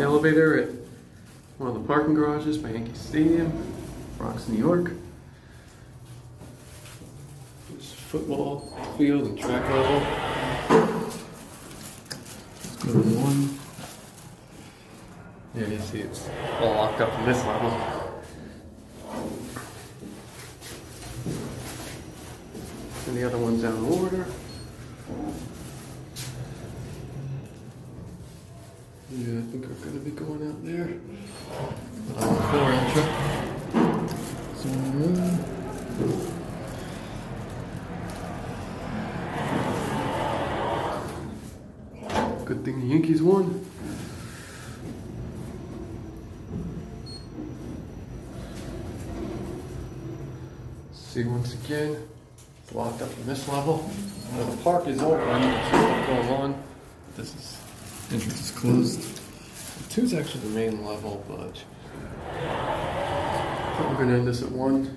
Elevator at one of the parking garages by Yankee Stadium, Bronx, New York. There's football field and track level. Let's go to one. Yeah, you see it's all locked up in this level. And the other one's out of order. Yeah, I think we're gonna be going out there. On the floor intro. Good thing the Yankees won. See once again, it's locked up in this level. Now the park is open, there's nothing going on. This is entrance is closed. Two is actually the main level, but I think we're gonna end this at one.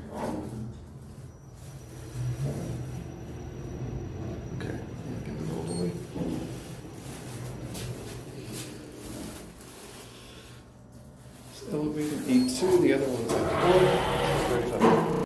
Okay, get it all the way. It's eight two, the other one's at four.